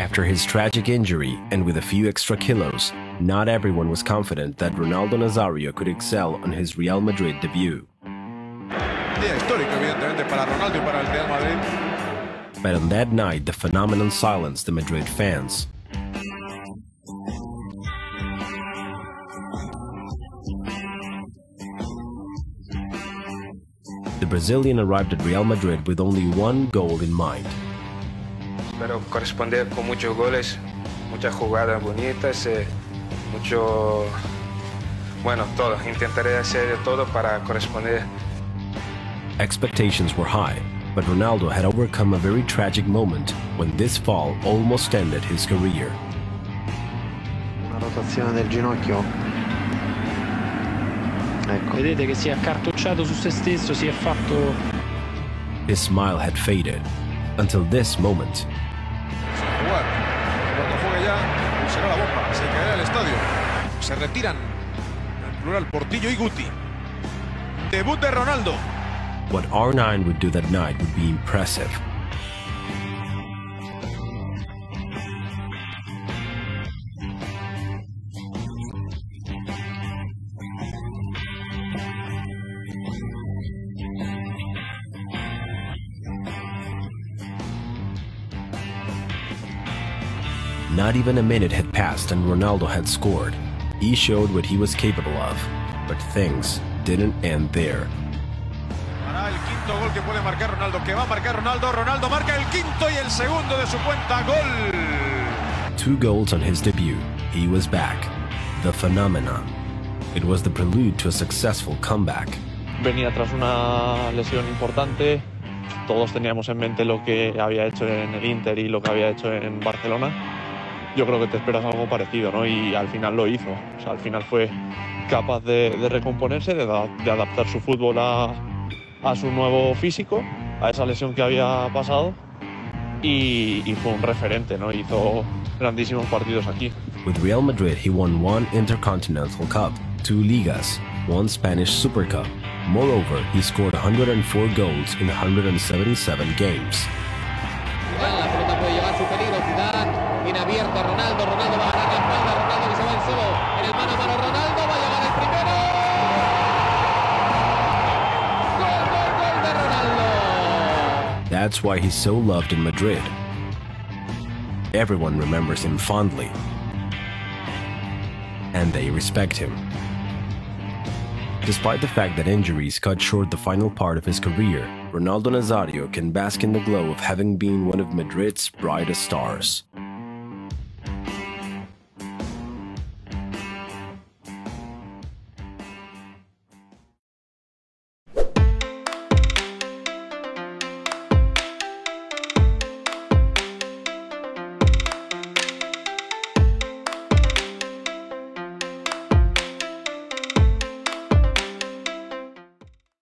After his tragic injury and with a few extra kilos, not everyone was confident that Ronaldo Nazario could excel on his Real Madrid debut. Día histórico, evidentemente, para Ronaldo y para el Real Madrid. But on that night, the phenomenon silenced the Madrid fans. The Brazilian arrived at Real Madrid with only one goal in mind. Espero corresponder con muchos goles, muchas jugadas bonitas, eh, mucho... Bueno, todo. Intentaré hacer todo para corresponder. Expectations were high, but Ronaldo had overcome a very tragic moment when this fall almost ended his career. Una rotazione del ginocchio. Ecco. Vedete che si è accartocciato su se stesso, si è fatto His smile had faded until this moment. Será la bomba. Se caerá el estadio. Se retiran. En plural, Portillo y Guti. Debut de Ronaldo. What R9 would do that night would be impressive. Not even a minute had passed and Ronaldo had scored. He showed what he was capable of, but things didn't end there. El quinto gol que puede marcar Ronaldo. Que va a marcar Ronaldo. Ronaldo marca el quinto y el segundo de su cuenta. Gol. Two goals on his debut. He was back. The phenomenon. It was the prelude to a successful comeback. venía tras una lesión importante. Todos teníamos en mente lo que había hecho en el Inter y lo que había hecho en Barcelona. Yo creo que te esperas algo parecido, ¿no? Y al final lo hizo. O sea, al final fue capaz de, de recomponerse, de, de adaptar su fútbol a, a su nuevo físico, a esa lesión que había pasado. Y, y fue un referente, ¿no? Hizo grandísimos partidos aquí. With Real Madrid, he won one Intercontinental Cup, two Ligas, one Spanish Super Cup. Moreover, he scored 104 goals in 177 games. Zidane, tiene abierto a Ronaldo. Ronaldo va a ganar la espalda. Ronaldo que se va en solo. En el mano a mano Ronaldo. Va a llegar el primero. De Ronaldo. That's why he's so loved in Madrid. Everyone remembers him fondly. And they respect him. Despite the fact that injuries cut short the final part of his career, Ronaldo Nazario can bask in the glow of having been one of Madrid's brightest stars.